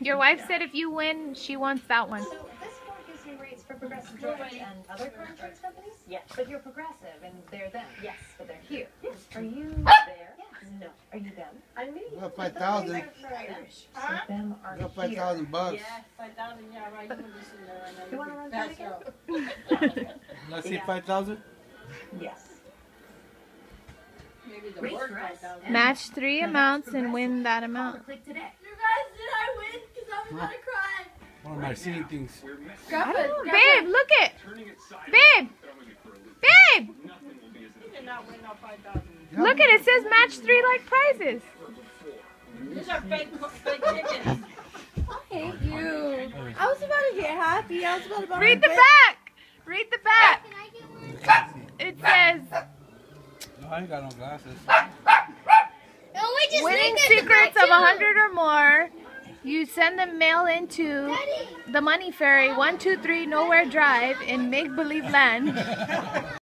Your wife said if you win, she wants that one. So this card gives you rates for Progressive Georgia and other car insurance companies? Yes. But you're Progressive and they're them? Yes. But they're here? Yes. Are you There? Yes. No. Are you them? I'm me. I got five thousand. Irish. So them are I got here. thousand bucks. Yeah, five thousand, yeah, right, you were just in there, I know. You wanna run Pass that again? Let's see five thousand. Yes. Match three amounts and win that amount. click today. You guys, did I win? Because I'm gonna cry. What am I seeing things? I don't know. Babe, look it. Babe. Babe. You did not win no five thousand. Look at it. It says match three like prizes. These are fake, fake tickets. Hate you. I was about to get happy. I was about to Read the back. Read the back. Can I get one? It says No, I ain't got no glasses. No, we just winning look at the secrets of a 100 or more. You send the mail into Daddy. the Money Fairy 123 Nowhere Drive in Make Believe Land.